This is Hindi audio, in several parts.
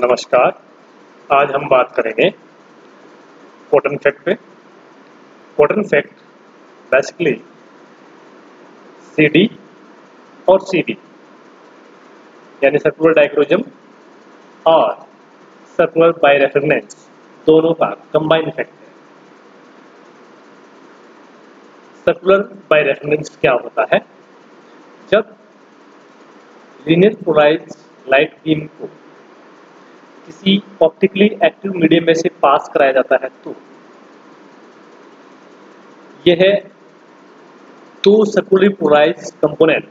नमस्कार। आज हम बात करेंगे कॉटन फैक्ट पे। कॉटन फैक्ट बेसिकली सीडी और सीडी यानी सर्कुलर डाइक्रोजम और सर्कुलर बाई रेफरेंस दोनों का कंबाइन इफ़ेक्ट है। सर्कुलर बाई रेफरेंस क्या होता है? जब लीनियर पोलराइज लाइट बीम को किसी ऑप्टिकली एक्टिव मीडियम में से पास कराया जाता है तो। यह है दो circular polarise component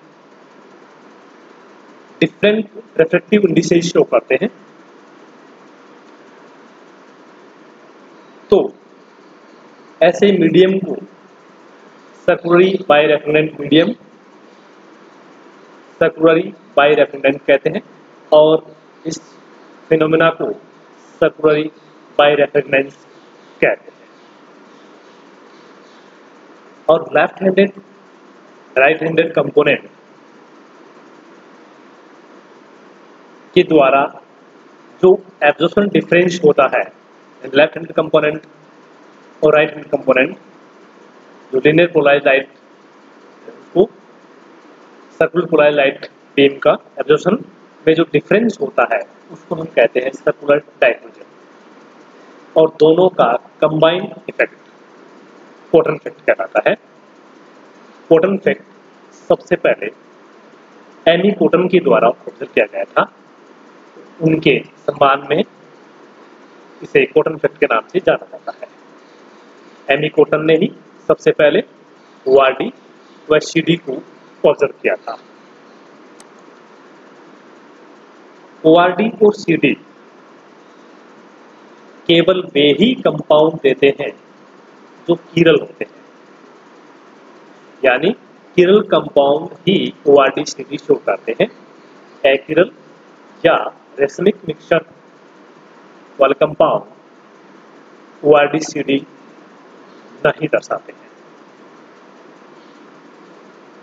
different reflective indices show करते हैं। तो ऐसे मीडियम को circularly birefringent medium circularly birefringent कहते हैं और इस फिनोमेना को सर्कुलरी बाई रेफरेंस कहते हैं। और left handed right handed component के द्वारा जो एब्जॉर्प्शन डिफरेंस होता है लेफ़्ट हैंडेड कंपोनेंट और राइट हैंड कंपोनेंट जो लिनियर पोलाइज लाइट को सर्कुलर पोलाइज लाइट बीम का एब्जॉर्प्शन में जो डिफरेंस होता है उसको हम कहते हैं सर्कुलर डाइक्रोजन और दोनों का कंबाइंड इफ़ेक्ट कॉटन इफ़ेक्ट कहलाता है. कॉटन इफ़ेक्ट सबसे पहले एनी कॉटन के द्वारा ऑब्ज़र्व किया गया था. उनके सम्मान में इसे कॉटन इफ़ेक्ट के नाम से जाना जाता है. एमी कोटन ने ही सबसे पहले वार्डी व सी को ऑब्ज़र्व किया था. ओआरडी और सीडी केवल वे ही कंपाउंड देते हैं जो किरल होते हैं। यानी किरल कंपाउंड ही ओआरडी सीडी शो करते हैं। एकिरल या रेसमिक मिक्सचर वाले कंपाउंड ओआरडी सीडी नहीं दर्शाते हैं।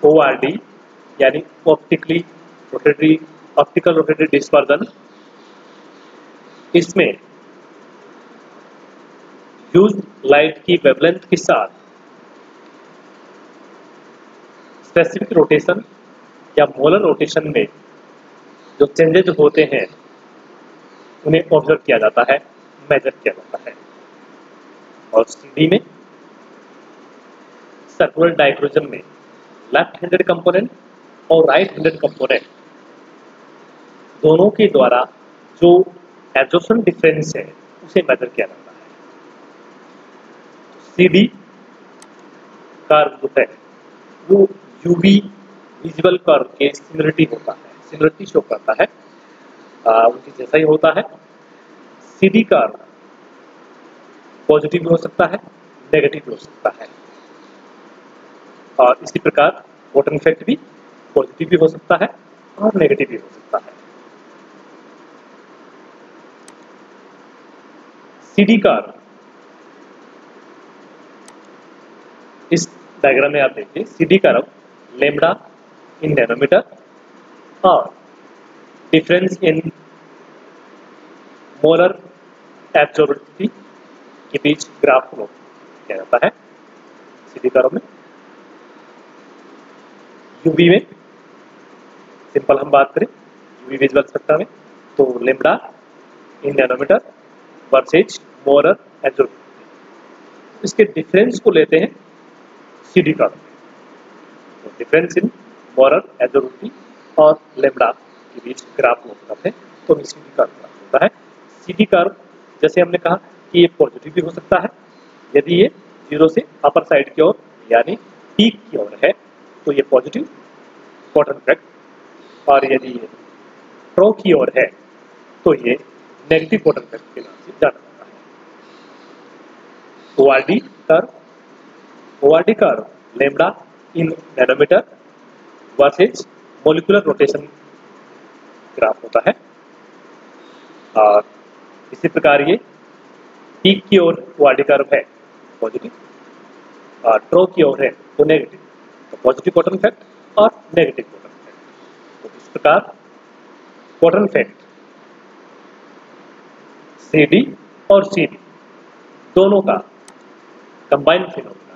ओआरडी यानी optically rotatory optical rotated dispersion इसमें यूज़ लाइट की वेवलेंथ के साथ स्पेसिफिक रोटेशन या मोलर रोटेशन में जो चेंजेज होते हैं, उन्हें ऑब्ज़र्व किया जाता है मेजर किया जाता है। और सीडी में सर्कुलर डाइक्रोजन में लेफ़्ट हैंडेड कंपोनेंट और राइट हैंडेड कंपोनेंट दोनों के द्वारा जो एब्जॉर्प्शन डिफरेंस है, उसे मेजर किया जाता है। सी डी कर्व है, वो यूवी विजुअल कर्व के सिमिलरिटी होता है सिमिलरिटी शो करता है। उनकी जैसा ही होता है। सी डी कर्व पॉजिटिव भी हो सकता है नेगेटिव भी हो सकता है। और इसी प्रकार वोटन इफ़ेक्ट भी पॉजिटिव भी हो सकता है और नेगेटिव भी हो सकता है। CD car. इस डायग्राम में आप देखिए सीडी का रंग लेमडा इन नैनोमीटर और डिफरेंस इन मोलर एब्जॉर्बिटी के बीच ग्राफ को क्या जाता है सीडी कारों में। यूवी में सिंपल हम बात करें यूवी विजुअल स्पेक्ट्रा में तो lambda in nanometre versus molar absorptivity इसके डिफरेंस को लेते हैं सीडी तो डिफरेंस इन मोरर एब्जॉर्बिटी और लेमडा के बीच ग्राफ होता है तो हमें सीडी कर्व होता है। सीडी कर्व जैसे हमने कहा कि ये पॉजिटिव भी हो सकता है। यदि ये ज़ीरो से अपर साइड की ओर, यानी पीक की ओर है तो ये पॉजिटिव कॉटन इफ़ेक्ट और यदि ये प्रो की ओर है तो ये नेगेटिव कॉटन इफ़ेक्ट के नाम से जाना जाता है। ORD curve ORD curve lambda in nanometre versus molecular rotation graph होता है। और इसी प्रकार ये पीक की ओर ओआरडी कर्व है पॉजिटिव और ट्रो की ओर है तो नेगेटिव तो पॉजिटिव कॉटन इफ़ेक्ट और नेगेटिव कॉटन इफ़ेक्ट तो इस प्रकार कॉटन इफ़ेक्ट सी डी और सी डी दोनों का कंबाइंड फिनोमिना